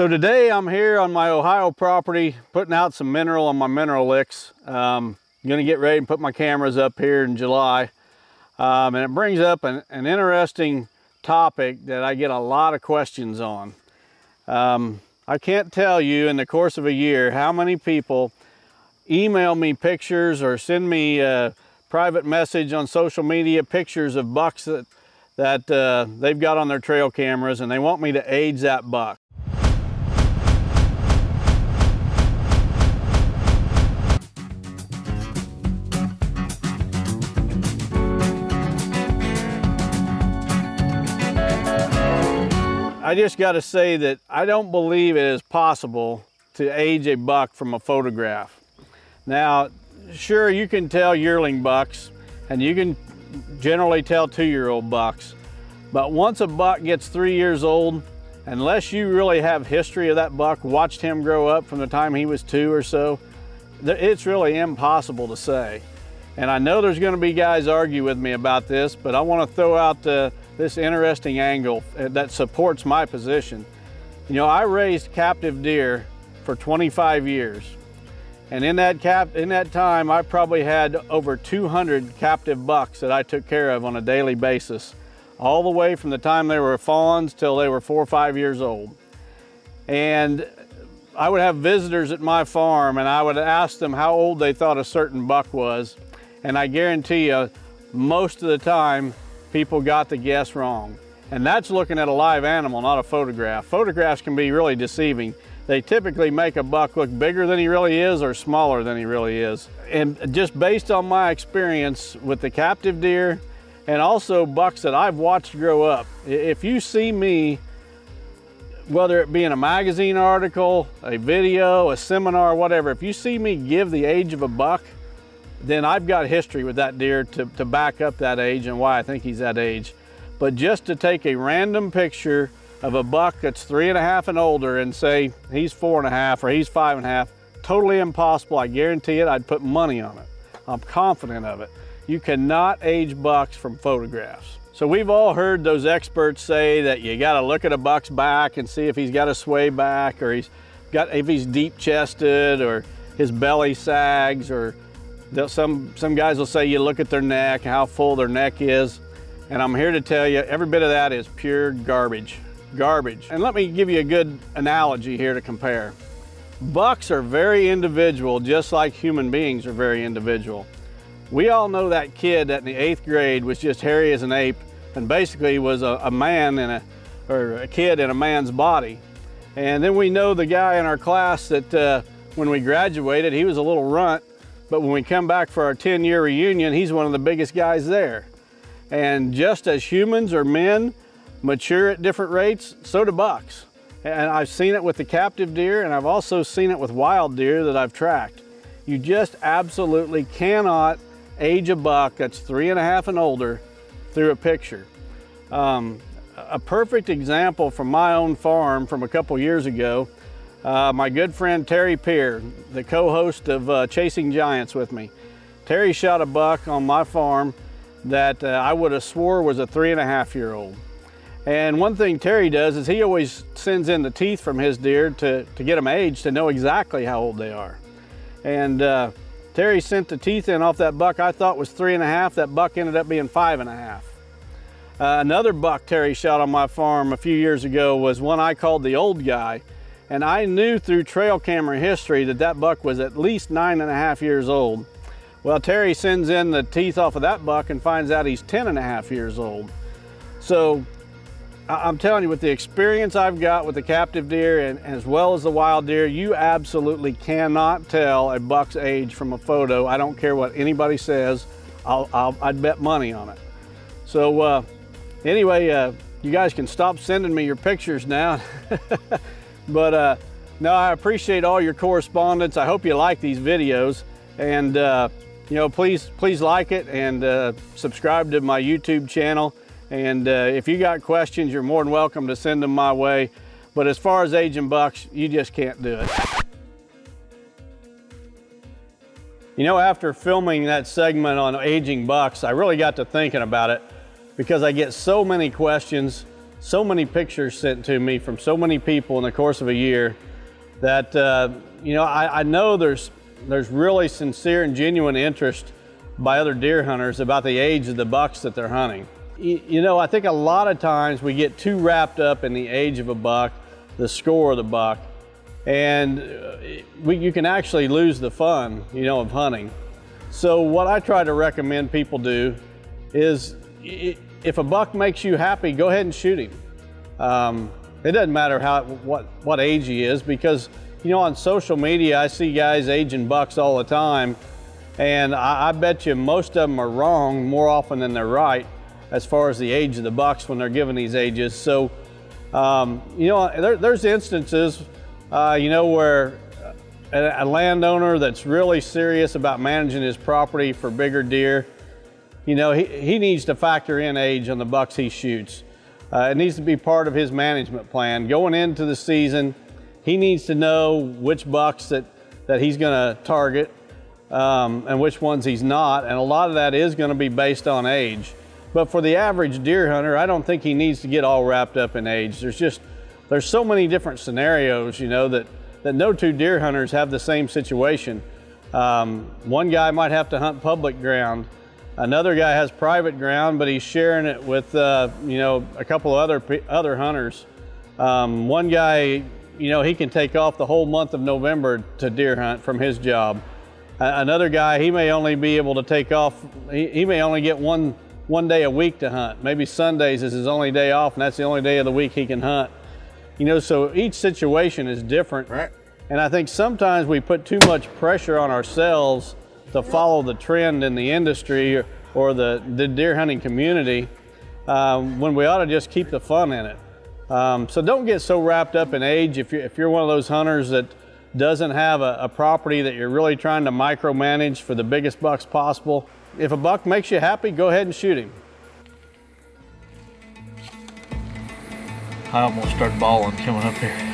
So today I'm here on my Ohio property putting out some mineral on my mineral licks. Um, I'm gonna get ready and put my cameras up here in July. Um, and it brings up an, an, interesting topic that I get a lot of questions on. Um, I can't tell you in the course of a year how many people email me pictures or send me a private message on social media pictures of bucks that, that uh, they've got on their trail cameras and they want me to age that buck. I just got to say that I don't believe it is possible to age a buck from a photograph. Now, sure, you can tell yearling bucks and you can generally tell two-year-old bucks, but once a buck gets three years old, unless you really have history of that buck, watched him grow up from the time he was two or so, it's really impossible to say. And I know there's going to be guys argue with me about this, but I want to throw out the this interesting angle uh, that supports my position. You know, I raised captive deer for 25 years. And in that, cap, in that time, I probably had over 200 captive bucks that I took care of on a daily basis, all the way from the time they were fawns till they were four or five years old. And I would have visitors at my farm and I would ask them how old they thought a certain buck was. And I guarantee you, most of the time, people got the guess wrong. And that's looking at a live animal, not a photograph. Photographs can be really deceiving. They typically make a buck look bigger than he really is or smaller than he really is. And just based on my experience with the captive deer and also bucks that I've watched grow up, if you see me, whether it be in a magazine article, a video, a seminar, whatever, if you see me give the age of a buck, then I've got history with that deer to, to back up that age and why I think he's that age. But just to take a random picture of a buck that's three and a half and older and say he's four and a half or he's five and a half, totally impossible. I guarantee it, I'd put money on it. I'm confident of it. You cannot age bucks from photographs. So we've all heard those experts say that you gotta look at a buck's back and see if he's got a sway back or he's got, if he's deep chested or his belly sags or some, some guys will say you look at their neck, how full their neck is, and I'm here to tell you every bit of that is pure garbage, garbage. And let me give you a good analogy here to compare. Bucks are very individual, just like human beings are very individual. We all know that kid that in the eighth grade was just hairy as an ape and basically was a, a man in a, or a kid in a man's body. And then we know the guy in our class that uh, when we graduated, he was a little runt but when we come back for our 10 year reunion, he's one of the biggest guys there. And just as humans or men mature at different rates, so do bucks. And I've seen it with the captive deer and I've also seen it with wild deer that I've tracked. You just absolutely cannot age a buck that's three and a half and older through a picture. Um, a perfect example from my own farm from a couple years ago uh, my good friend Terry Peer, the co-host of uh, Chasing Giants with me. Terry shot a buck on my farm that uh, I would have swore was a three and a half year old. And one thing Terry does is he always sends in the teeth from his deer to, to get them aged to know exactly how old they are. And uh, Terry sent the teeth in off that buck I thought was three and a half. That buck ended up being five and a half. Uh, another buck Terry shot on my farm a few years ago was one I called the old guy. And I knew through trail camera history that that buck was at least nine and a half years old. Well, Terry sends in the teeth off of that buck and finds out he's 10 and a half years old. So I'm telling you, with the experience I've got with the captive deer and as well as the wild deer, you absolutely cannot tell a buck's age from a photo. I don't care what anybody says. I'll, i would bet money on it. So uh, anyway, uh, you guys can stop sending me your pictures now. But uh, no, I appreciate all your correspondence. I hope you like these videos. And uh, you know, please, please like it and uh, subscribe to my YouTube channel. And uh, if you got questions, you're more than welcome to send them my way. But as far as aging bucks, you just can't do it. You know, after filming that segment on aging bucks, I really got to thinking about it because I get so many questions so many pictures sent to me from so many people in the course of a year that uh, you know I, I know there's there's really sincere and genuine interest by other deer hunters about the age of the bucks that they're hunting. You, you know, I think a lot of times we get too wrapped up in the age of a buck, the score of the buck, and uh, we, you can actually lose the fun, you know, of hunting. So what I try to recommend people do is if a buck makes you happy, go ahead and shoot him. Um, it doesn't matter how what what age he is because you know on social media I see guys aging bucks all the time, and I, I bet you most of them are wrong more often than they're right as far as the age of the bucks when they're given these ages. So um, you know there, there's instances uh, you know where a, a landowner that's really serious about managing his property for bigger deer you know, he, he needs to factor in age on the bucks he shoots. Uh, it needs to be part of his management plan. Going into the season, he needs to know which bucks that, that he's going to target um, and which ones he's not. And a lot of that is going to be based on age. But for the average deer hunter, I don't think he needs to get all wrapped up in age. There's just, there's so many different scenarios, you know, that, that no two deer hunters have the same situation. Um, one guy might have to hunt public ground Another guy has private ground, but he's sharing it with, uh, you know, a couple of other, other hunters. Um, one guy, you know, he can take off the whole month of November to deer hunt from his job. Uh, another guy, he may only be able to take off, he, he may only get one, one day a week to hunt. Maybe Sundays is his only day off and that's the only day of the week he can hunt. You know, so each situation is different. Right. And I think sometimes we put too much pressure on ourselves to follow the trend in the industry or the, the deer hunting community um, when we ought to just keep the fun in it. Um, so don't get so wrapped up in age. If you're, if you're one of those hunters that doesn't have a, a property that you're really trying to micromanage for the biggest bucks possible, if a buck makes you happy, go ahead and shoot him. I almost started bawling coming up here.